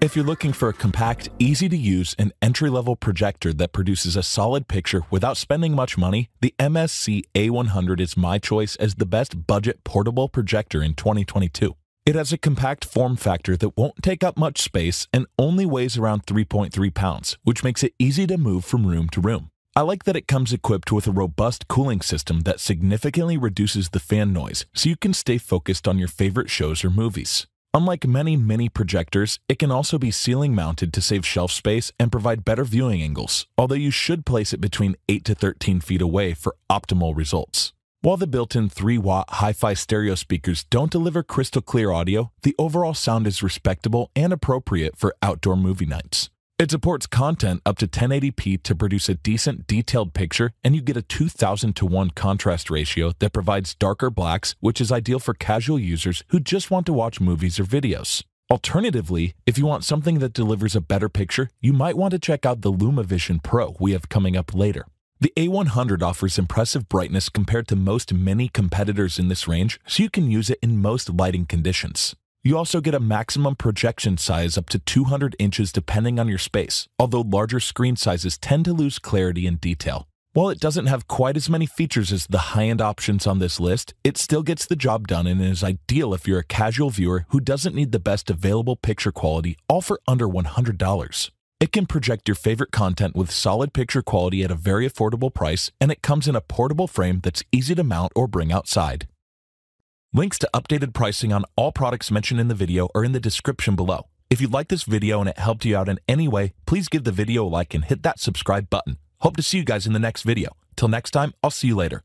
If you're looking for a compact, easy to use, and entry level projector that produces a solid picture without spending much money, the MSC A100 is my choice as the best budget portable projector in 2022. It has a compact form factor that won't take up much space and only weighs around 3.3 pounds, which makes it easy to move from room to room. I like that it comes equipped with a robust cooling system that significantly reduces the fan noise so you can stay focused on your favorite shows or movies. Unlike many mini projectors, it can also be ceiling mounted to save shelf space and provide better viewing angles, although you should place it between 8 to 13 feet away for optimal results. While the built in 3 watt hi fi stereo speakers don't deliver crystal clear audio, the overall sound is respectable and appropriate for outdoor movie nights. It supports content up to 1080p to produce a decent detailed picture, and you get a 2000 to 1 contrast ratio that provides darker blacks, which is ideal for casual users who just want to watch movies or videos. Alternatively, if you want something that delivers a better picture, you might want to check out the LumaVision Pro we have coming up later. The A100 offers impressive brightness compared to most many competitors in this range, so you can use it in most lighting conditions. You also get a maximum projection size up to 200 inches depending on your space, although larger screen sizes tend to lose clarity and detail. While it doesn't have quite as many features as the high end options on this list, it still gets the job done and is ideal if you're a casual viewer who doesn't need the best available picture quality, all for under $100. It can project your favorite content with solid picture quality at a very affordable price, and it comes in a portable frame that's easy to mount or bring outside. Links to updated pricing on all products mentioned in the video are in the description below. If you liked this video and it helped you out in any way, please give the video a like and hit that subscribe button. Hope to see you guys in the next video. Till next time, I'll see you later.